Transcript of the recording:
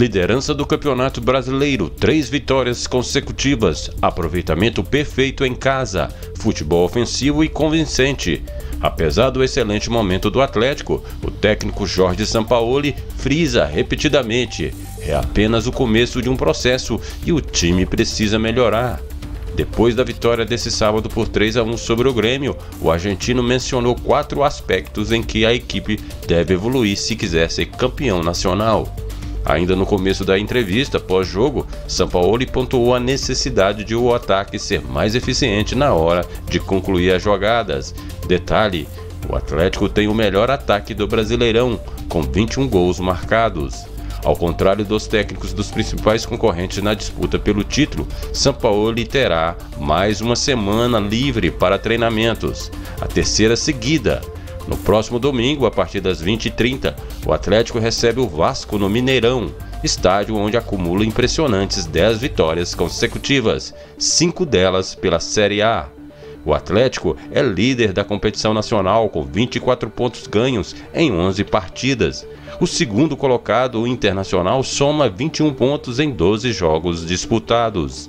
Liderança do Campeonato Brasileiro, três vitórias consecutivas, aproveitamento perfeito em casa, futebol ofensivo e convincente. Apesar do excelente momento do Atlético, o técnico Jorge Sampaoli frisa repetidamente: é apenas o começo de um processo e o time precisa melhorar. Depois da vitória desse sábado por 3 a 1 sobre o Grêmio, o argentino mencionou quatro aspectos em que a equipe deve evoluir se quiser ser campeão nacional. Ainda no começo da entrevista pós-jogo, Sampaoli pontuou a necessidade de o ataque ser mais eficiente na hora de concluir as jogadas. Detalhe: o Atlético tem o melhor ataque do Brasileirão, com 21 gols marcados. Ao contrário dos técnicos dos principais concorrentes na disputa pelo título, Sampaoli terá mais uma semana livre para treinamentos, a terceira seguida. No próximo domingo, a partir das 20h30, o Atlético recebe o Vasco no Mineirão, estádio onde acumula impressionantes 10 vitórias consecutivas, cinco delas pela Série A. O Atlético é líder da competição nacional com 24 pontos ganhos em 11 partidas. O segundo colocado, o Internacional, soma 21 pontos em 12 jogos disputados.